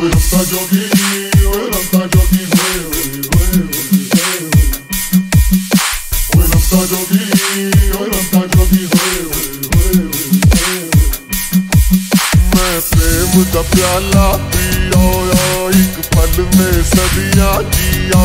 Ой, расстадет и ой, расстадет и Ой, расстадет и ой, расстадет и मैं प्रेम का प्याला पिया एक पल में सदियाँ जिया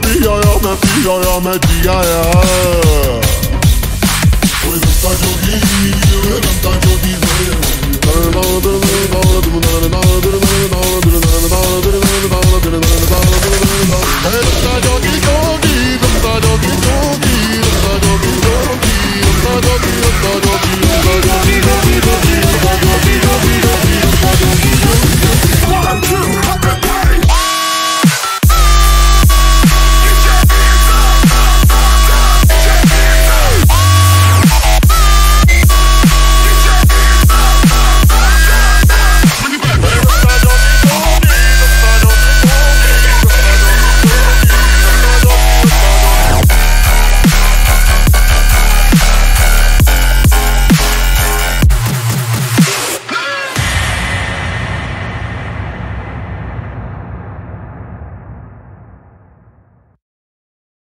pigoyor me pigoyor me pigoyor Pues esta yo vivo, tanta yo vivo